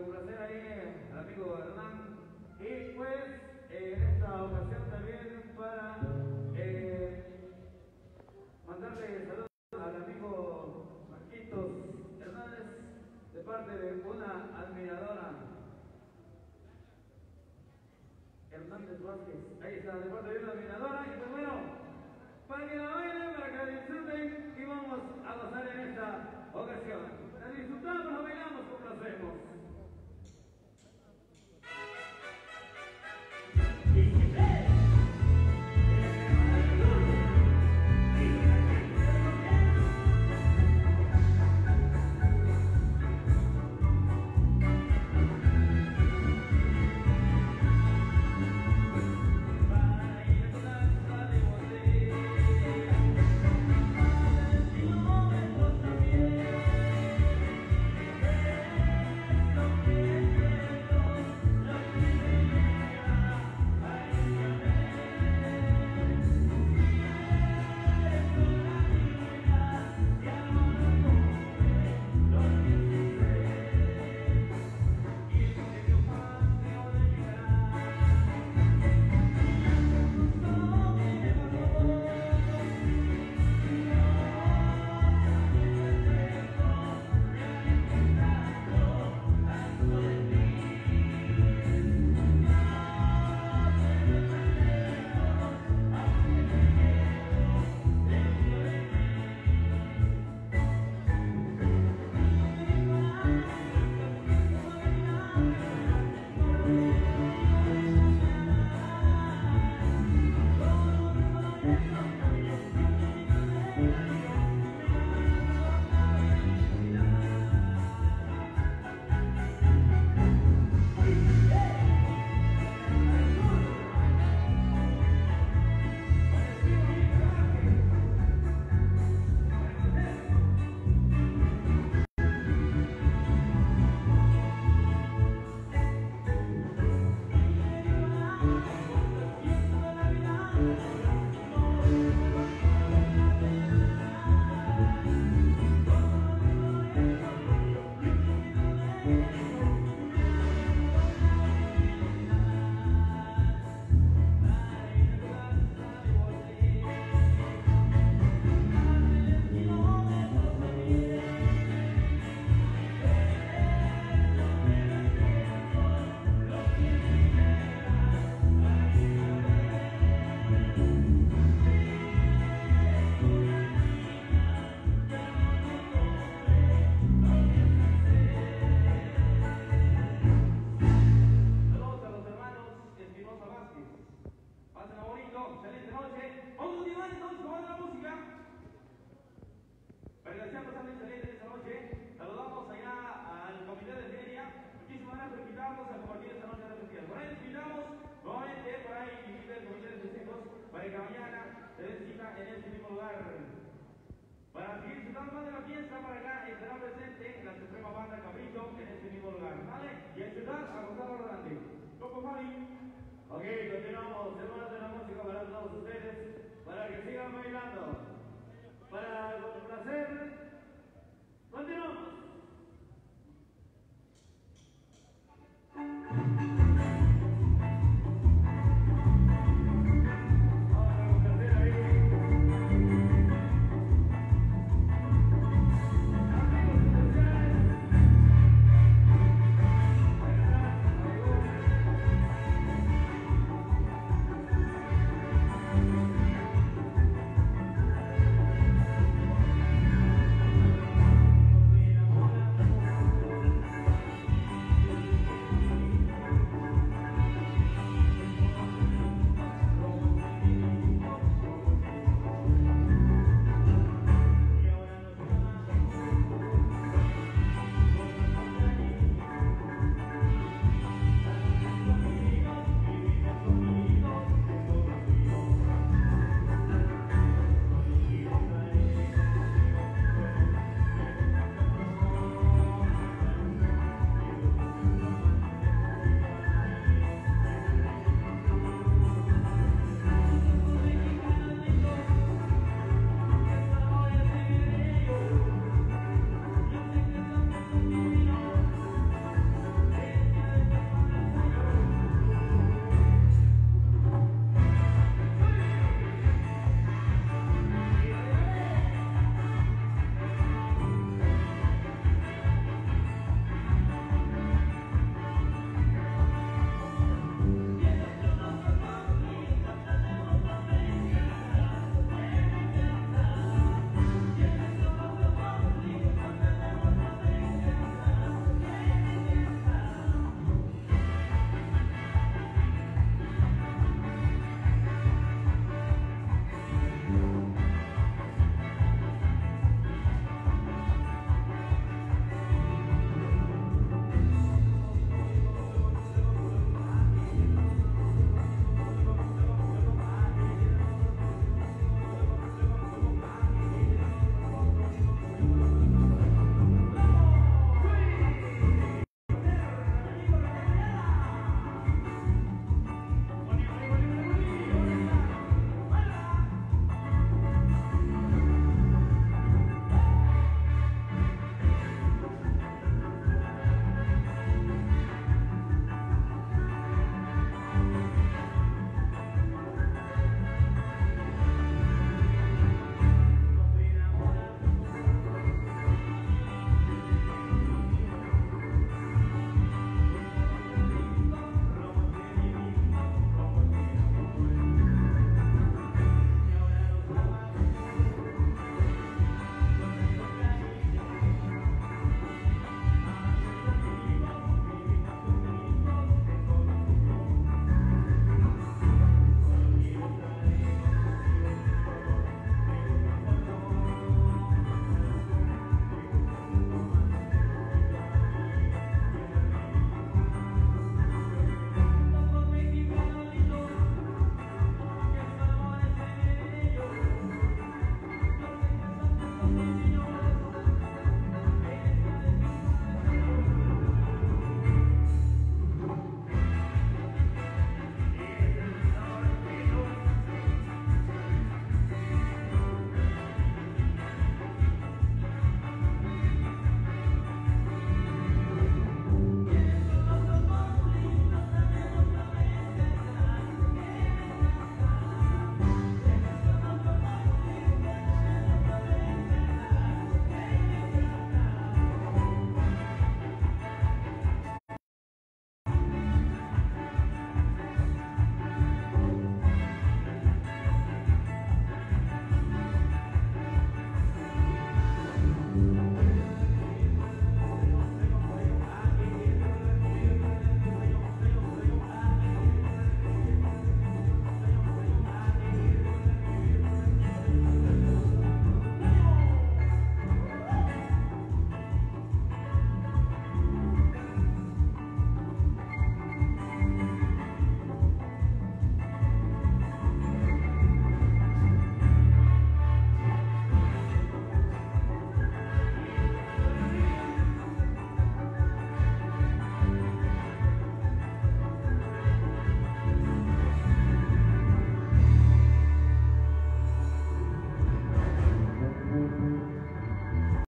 complacer ahí al amigo Hernán y pues en esta ocasión también para eh, mandarle saludos al amigo Marquitos Hernández de parte de una admiradora. Hernández Vázquez, ahí está, de parte de una admiradora y pues bueno, para que la bailen, para que la disfruten y vamos a gozar en esta ocasión. La disfrutamos, la bailamos como Ok, continuamos, hermanos de la música para todos ustedes, para que sigan bailando. Para complacer, continuamos.